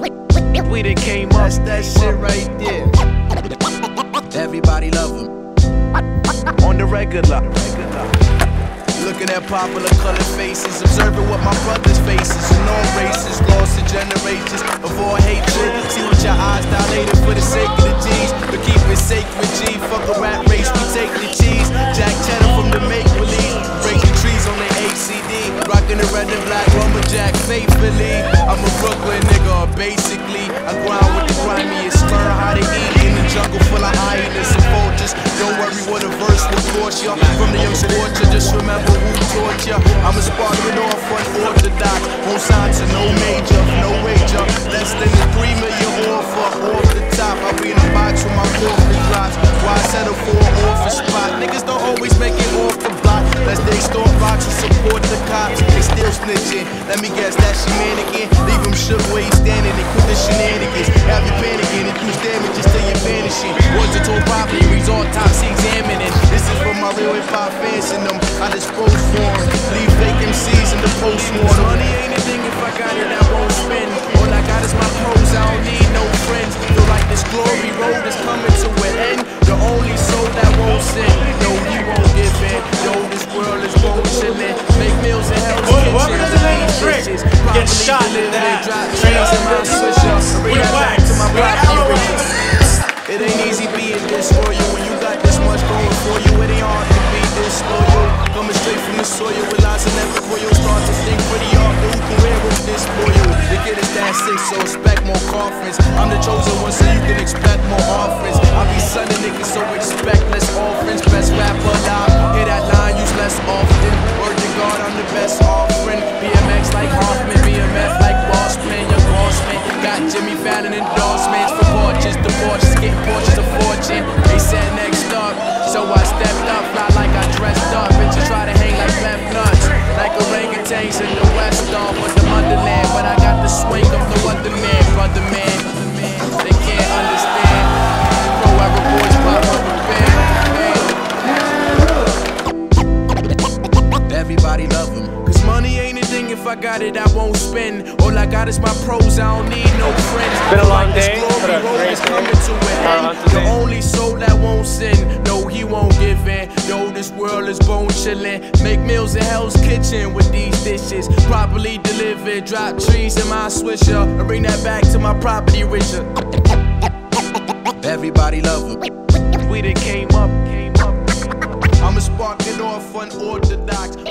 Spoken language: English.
We done came up. That's that shit right there. Everybody love him. On the regular. Looking at popular colored faces, observing what my brothers faces, and all races, lost in generations of all hatred. See what your eyes dilated for the sake of the G's, but keep it sacred, G. Fuck a rat race, we take the cheese. Basically. I grind with the grimiest, learn how to eat in the jungle full of hyenas and vultures. Don't worry what a verse will cost ya. From the young scorcher, just remember who taught ya. Let me guess that she mannequin. Leave him shook where he's standing and quit the shenanigans. Have you panicking and use damages till you're vanishing. Properly, result tops examining. This is for my real hip hop fans and them. I dispose for 'em. Leave shot in delivered, that. drop in my. Bring that back to my property It ain't easy being disloyal when you got this much going for you. It ain't hard to be disloyal. Coming straight from the soil with of never for you. Start to think pretty hard, but who can wear with this loyal? The kid is that sick, so expect more conference. I'm the chosen one, so you can expect more offerings. I be sunning niggas, so expect less offerings. Best rapper alive. Orangutans in the West Dog with the Motherland. But I got the swing of the Wonderman, brother man. They can't understand. Pro Arab boys pop up a band. Everybody love him. Cause money ain't a thing if I got it, I won't spend. All I got is my pros, I don't need no friends. Been a long day, but a great day. coming to an Carl end. Hunt's The only soul that won't sin, this world is bone chillin'. Make meals in Hell's Kitchen with these dishes. Properly delivered, drop trees in my swisher. And bring that back to my property richer. Everybody love him. We done came up. Came up. I'm a sparking off unorthodox.